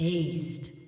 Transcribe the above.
haste.